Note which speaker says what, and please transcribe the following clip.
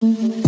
Speaker 1: Mm-hmm.